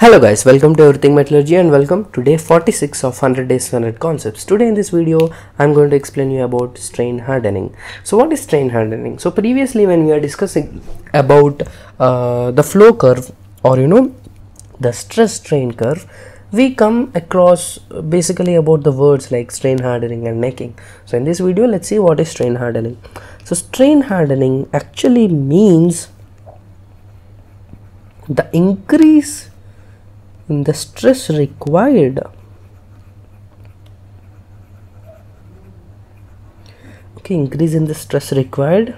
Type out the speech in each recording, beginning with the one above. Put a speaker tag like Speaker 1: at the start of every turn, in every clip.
Speaker 1: Hello guys, welcome to Everything Metallurgy and welcome to day 46 of 100 days 100 concepts. Today in this video, I'm going to explain you about strain hardening. So what is strain hardening? So previously when we are discussing about uh, the flow curve or you know the stress strain curve, we come across basically about the words like strain hardening and necking. So in this video, let's see what is strain hardening. So strain hardening actually means the increase in the stress required. Okay increase in the stress required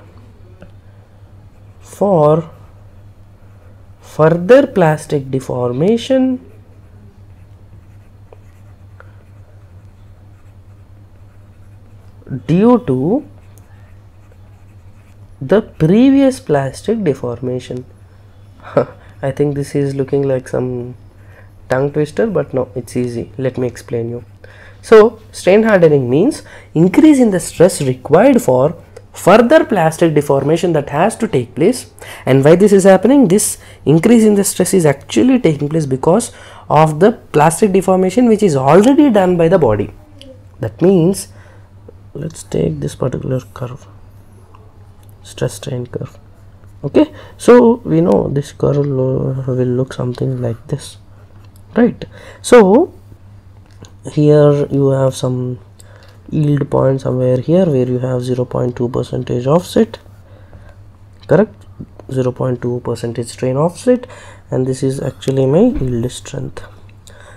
Speaker 1: for further plastic deformation. Due to the previous plastic deformation. I think this is looking like some tongue twister but no it's easy. Let me explain you. So strain hardening means increase in the stress required for further plastic deformation that has to take place. And why this is happening? This increase in the stress is actually taking place because of the plastic deformation which is already done by the body. That means let's take this particular curve. Stress strain curve. Okay? So we know this curve will look something like this right. So here you have some yield point somewhere here where you have 0.2 percentage offset. Correct? 0.2 percentage strain offset. And this is actually my yield strength.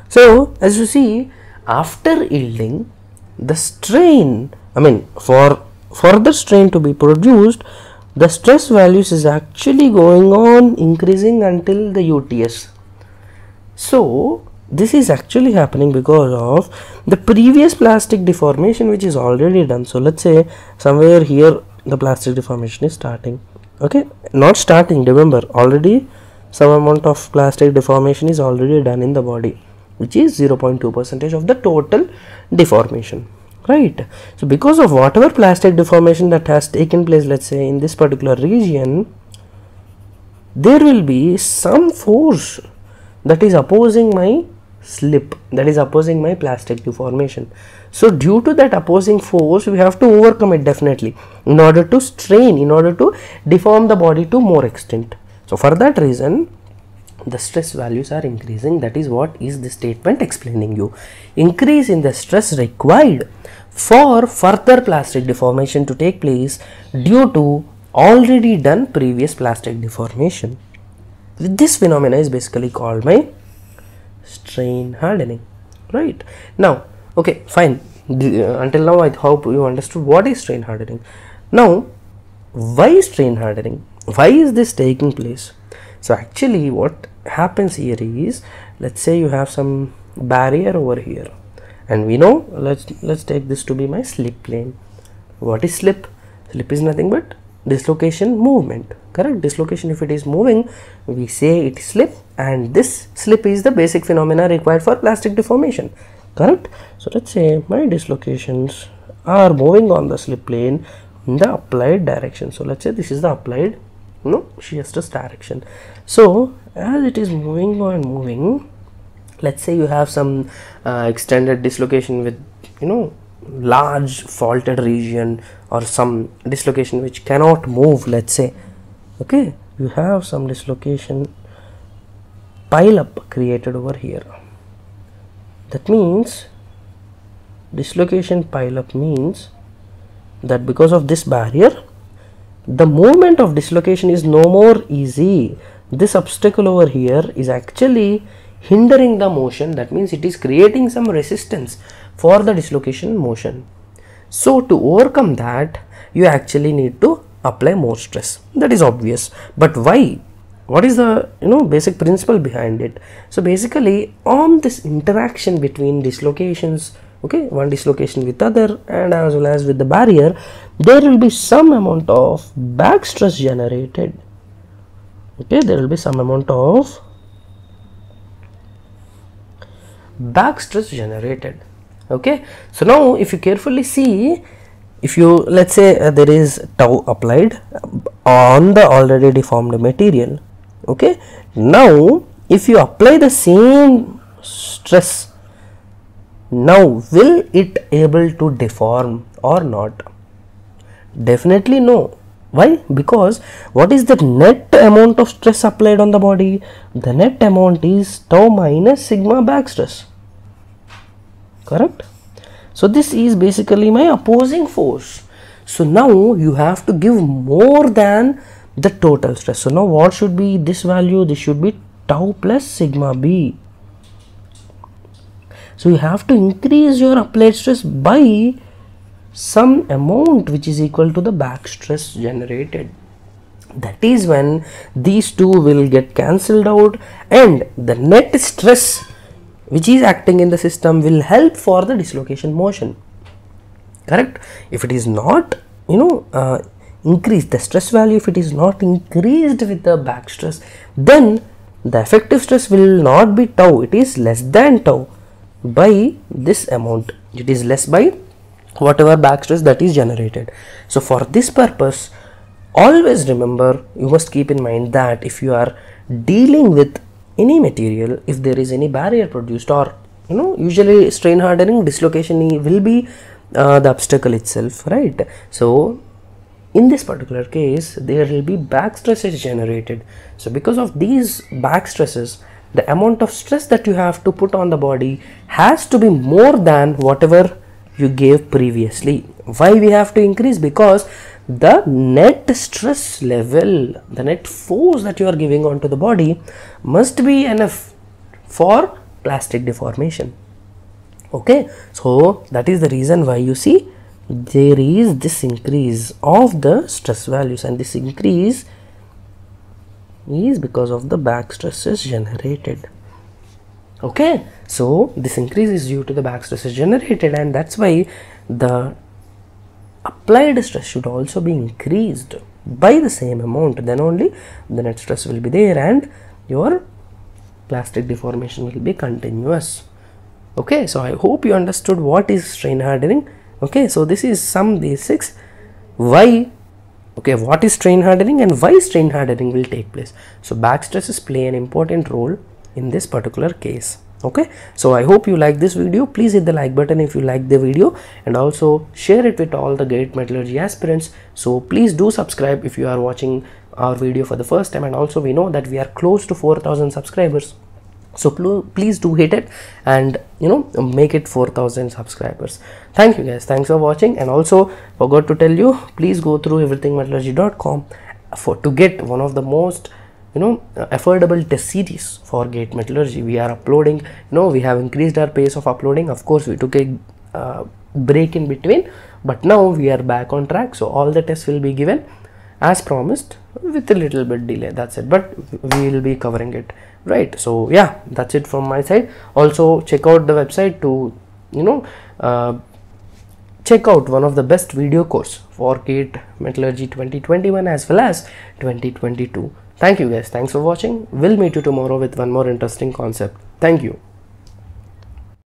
Speaker 1: So as you see after yielding the strain i mean for further strain to be produced the stress values is actually going on increasing until the uts so this is actually happening because of the previous plastic deformation which is already done. So let's say somewhere here the plastic deformation is starting. Okay? Not starting remember already some amount of plastic deformation is already done in the body which is 0.2 percentage of the total deformation right? So because of whatever plastic deformation that has taken place let's say in this particular region there will be some force that is opposing my slip. That is opposing my plastic deformation. So due to that opposing force we have to overcome it definitely in order to strain in order to deform the body to more extent. So for that reason the stress values are increasing. That is what is the statement explaining you. Increase in the stress required for further plastic deformation to take place due to already done previous plastic deformation this phenomena is basically called my strain hardening right? Now okay fine. Uh, until now i hope you understood what is strain hardening. Now why strain hardening? Why is this taking place? So actually what happens here is let's say you have some barrier over here. And we know let's let's take this to be my slip plane. What is slip? Slip is nothing but dislocation movement correct dislocation if it is moving we say it slip and this slip is the basic phenomena required for plastic deformation. Correct? So let's say my dislocations are moving on the slip plane in the applied direction. So let's say this is the applied you know shear stress direction. So as it is moving on moving let's say you have some uh, extended dislocation with you know large faulted region or some dislocation which cannot move let's say okay you have some dislocation pile up created over here. That means dislocation pile up means that because of this barrier the movement of dislocation is no more easy. This obstacle over here is actually hindering the motion. That means it is creating some resistance for the dislocation motion. So to overcome that you actually need to apply more stress. That is obvious. But why? What is the you know basic principle behind it? So basically on this interaction between dislocations okay one dislocation with other and as well as with the barrier there will be some amount of back stress generated. Okay there will be some amount of back stress generated. Okay so now if you carefully see if you let's say uh, there is tau applied on the already deformed material okay? Now if you apply the same stress now will it able to deform or not? Definitely no. Why? Because what is the net amount of stress applied on the body? The net amount is tau minus sigma back stress. Correct so this is basically my opposing force. So now you have to give more than the total stress. So now what should be this value? This should be tau plus sigma b. So you have to increase your applied stress by some amount which is equal to the back stress generated. That is when these two will get cancelled out and the net stress which is acting in the system will help for the dislocation motion. Correct? If it is not you know uh, increased the stress value if it is not increased with the back stress then the effective stress will not be tau. It is less than tau by this amount. It is less by whatever back stress that is generated. So for this purpose always remember you must keep in mind that if you are dealing with any material if there is any barrier produced or you know usually strain hardening dislocation will be uh, the obstacle itself right? So in this particular case there will be back stresses generated. So because of these back stresses the amount of stress that you have to put on the body has to be more than whatever you gave previously why we have to increase? Because the net stress level the net force that you are giving onto the body must be enough for plastic deformation. Okay? So that is the reason why you see there is this increase of the stress values. And this increase is because of the back stresses generated. Okay? So this increase is due to the back stresses generated. And that's why the applied stress should also be increased by the same amount. Then only the net stress will be there and your plastic deformation will be continuous. Okay so i hope you understood what is strain hardening okay so this is some basics. Why? Okay what is strain hardening and why strain hardening will take place? So back stresses play an important role in this particular case okay? So i hope you like this video. Please hit the like button if you like the video. And also share it with all the GATE metallurgy aspirants. So please do subscribe if you are watching our video for the first time. And also we know that we are close to 4000 subscribers. So please do hit it and you know make it 4000 subscribers. Thank you guys. Thanks for watching. And also forgot to tell you please go through everythingmetallurgy.com for to get one of the most you know affordable test series for GATE metallurgy. We are uploading you know we have increased our pace of uploading. Of course we took a uh, break in between but now we are back on track. So all the tests will be given as promised with a little bit delay that's it. But we will be covering it right? So yeah that's it from my side. Also check out the website to you know uh, check out one of the best video course for GATE Metallurgy 2021 as well as 2022 thank you guys. Thanks for watching. We'll meet you tomorrow with one more interesting concept. Thank you